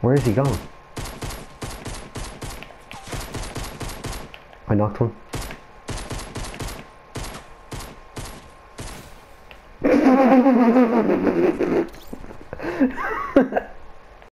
Where is he gone? I knocked one.